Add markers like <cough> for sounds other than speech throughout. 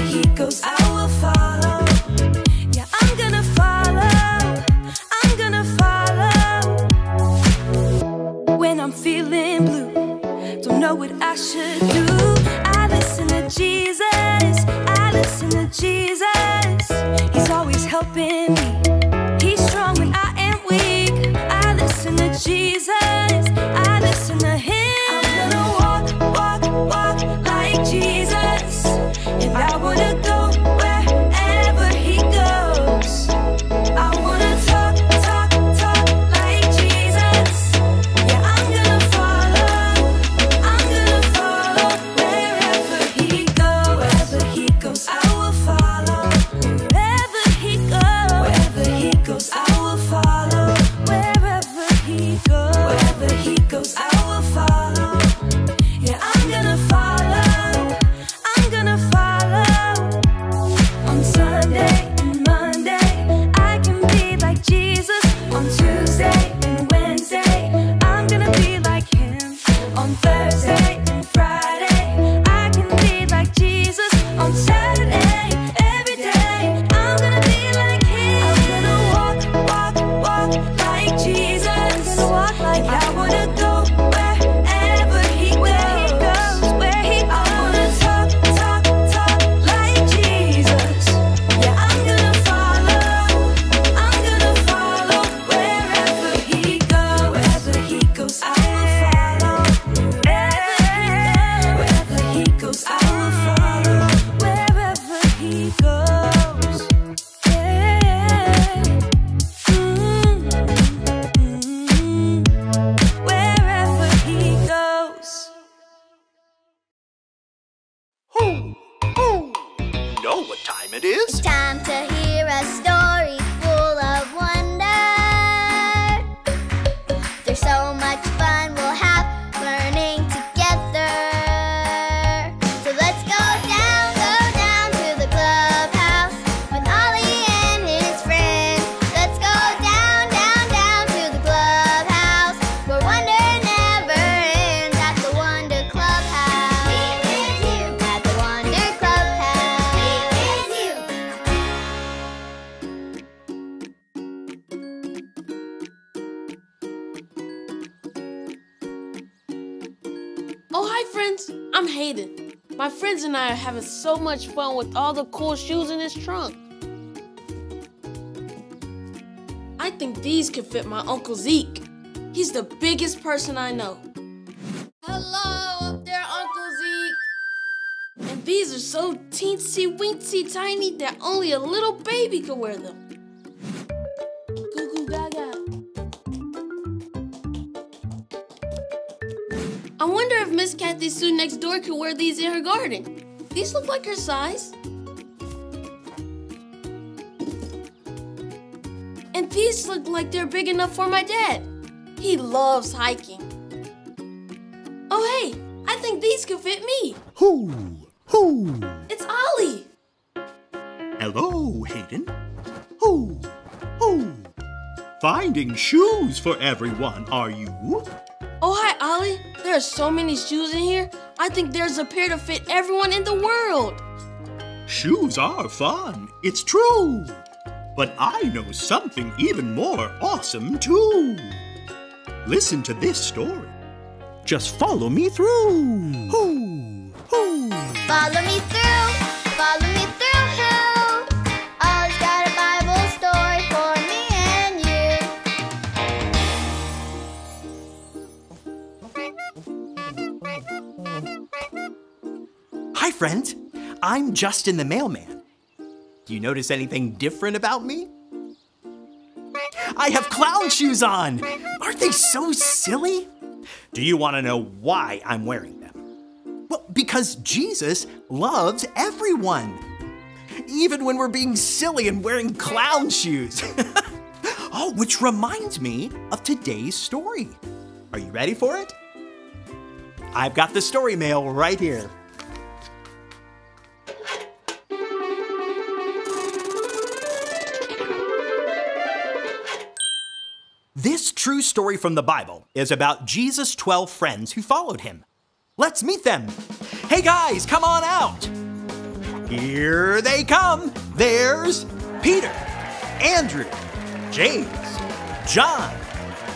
He goes out. it is? Time to Oh, hi, friends. I'm Hayden. My friends and I are having so much fun with all the cool shoes in this trunk. I think these could fit my Uncle Zeke. He's the biggest person I know. Hello up there, Uncle Zeke. And these are so teensy weensy tiny that only a little baby could wear them. I wonder if Miss Kathy Sue next door could wear these in her garden. These look like her size. And these look like they're big enough for my dad. He loves hiking. Oh, hey, I think these could fit me. Who? Who? It's Ollie. Hello, Hayden. Who? Who? Finding shoes for everyone, are you? Oh, hi, Ollie. There are so many shoes in here, I think there's a pair to fit everyone in the world. Shoes are fun, it's true. But I know something even more awesome, too. Listen to this story. Just follow me through. Follow me through. Follow me Hi, friend. I'm Justin the mailman. Do you notice anything different about me? I have clown shoes on! Aren't they so silly? Do you want to know why I'm wearing them? Well, because Jesus loves everyone, even when we're being silly and wearing clown shoes. <laughs> oh, which reminds me of today's story. Are you ready for it? I've got the story mail right here. True story from the Bible is about Jesus' 12 friends who followed him. Let's meet them. Hey guys, come on out. Here they come. There's Peter, Andrew, James, John,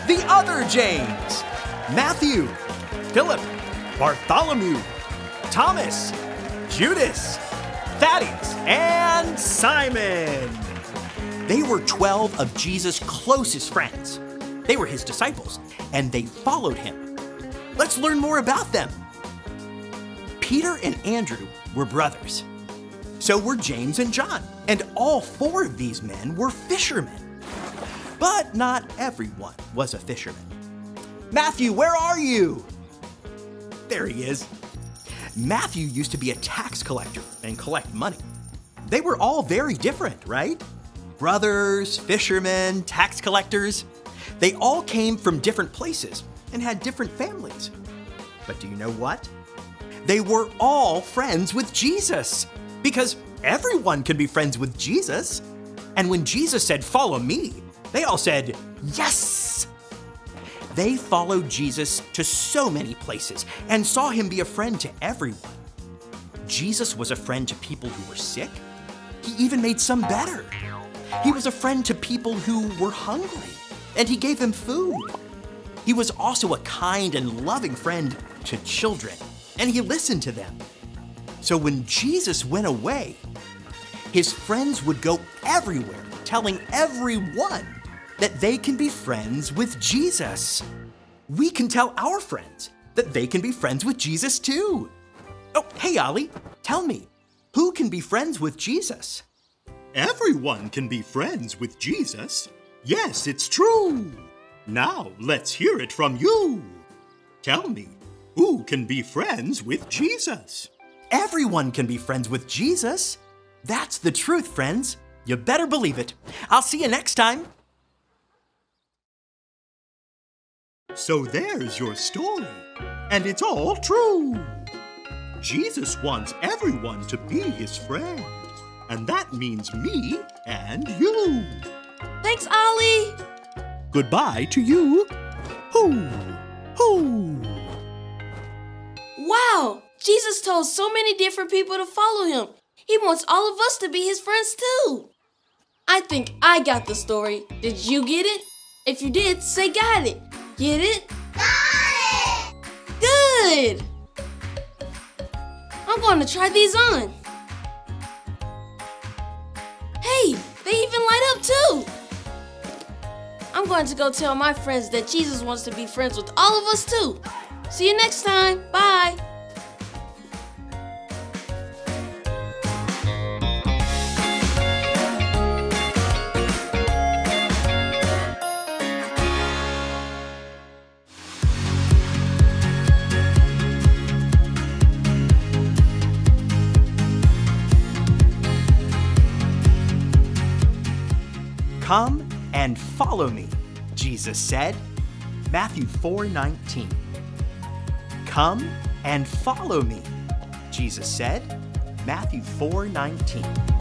the other James, Matthew, Philip, Bartholomew, Thomas, Judas, Thaddeus, and Simon. They were 12 of Jesus' closest friends. They were his disciples, and they followed him. Let's learn more about them. Peter and Andrew were brothers. So were James and John, and all four of these men were fishermen. But not everyone was a fisherman. Matthew, where are you? There he is. Matthew used to be a tax collector and collect money. They were all very different, right? Brothers, fishermen, tax collectors. They all came from different places and had different families. But do you know what? They were all friends with Jesus because everyone can be friends with Jesus. And when Jesus said, Follow me, they all said, Yes! They followed Jesus to so many places and saw him be a friend to everyone. Jesus was a friend to people who were sick. He even made some better. He was a friend to people who were hungry, and he gave them food. He was also a kind and loving friend to children, and he listened to them. So when Jesus went away, his friends would go everywhere telling everyone that they can be friends with Jesus. We can tell our friends that they can be friends with Jesus too. Oh, hey, Ollie, tell me, who can be friends with Jesus? Everyone can be friends with Jesus. Yes, it's true. Now let's hear it from you. Tell me, who can be friends with Jesus? Everyone can be friends with Jesus. That's the truth, friends. You better believe it. I'll see you next time. So there's your story. And it's all true. Jesus wants everyone to be his friend. And that means me and you. Thanks, Ollie. Goodbye to you. Hoo, hoo. Wow, Jesus told so many different people to follow him. He wants all of us to be his friends too. I think I got the story. Did you get it? If you did, say got it. Get it? Got it! Good! I'm going to try these on. Hey, they even light up too. I'm going to go tell my friends that Jesus wants to be friends with all of us too. See you next time. Bye. Come and follow me, Jesus said. Matthew 4:19. Come and follow me, Jesus said. Matthew 4:19.